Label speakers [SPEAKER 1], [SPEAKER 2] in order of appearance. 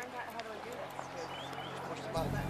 [SPEAKER 1] find out how do I do this? What's the bottleneck?